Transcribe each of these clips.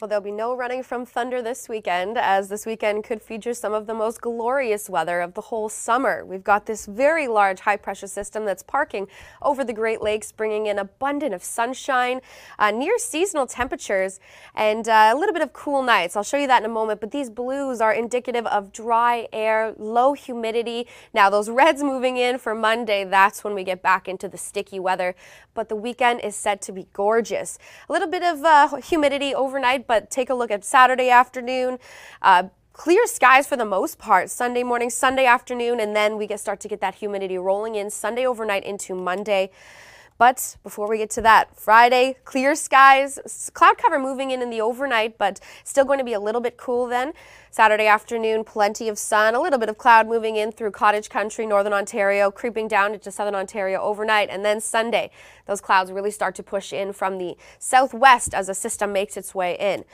Well, there'll be no running from thunder this weekend, as this weekend could feature some of the most glorious weather of the whole summer. We've got this very large high pressure system that's parking over the Great Lakes, bringing in abundant of sunshine, uh, near seasonal temperatures, and uh, a little bit of cool nights. I'll show you that in a moment, but these blues are indicative of dry air, low humidity. Now, those reds moving in for Monday, that's when we get back into the sticky weather, but the weekend is set to be gorgeous. A little bit of uh, humidity overnight, but take a look at Saturday afternoon. Uh, clear skies for the most part Sunday morning, Sunday afternoon, and then we get start to get that humidity rolling in Sunday overnight into Monday. But before we get to that, Friday, clear skies, cloud cover moving in in the overnight, but still going to be a little bit cool then. Saturday afternoon, plenty of sun, a little bit of cloud moving in through cottage country, northern Ontario, creeping down into southern Ontario overnight. And then Sunday, those clouds really start to push in from the southwest as a system makes its way in.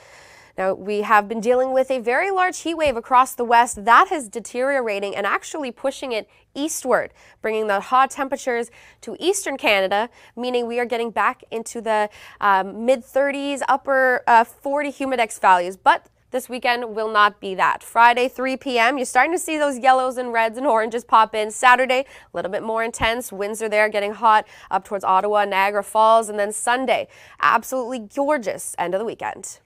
Now, we have been dealing with a very large heat wave across the west that is deteriorating and actually pushing it eastward, bringing the hot temperatures to eastern Canada, meaning we are getting back into the um, mid 30s, upper uh, 40 humidex values. But this weekend will not be that. Friday, 3 p.m., you're starting to see those yellows and reds and oranges pop in. Saturday, a little bit more intense. Winds are there getting hot up towards Ottawa, Niagara Falls. And then Sunday, absolutely gorgeous end of the weekend.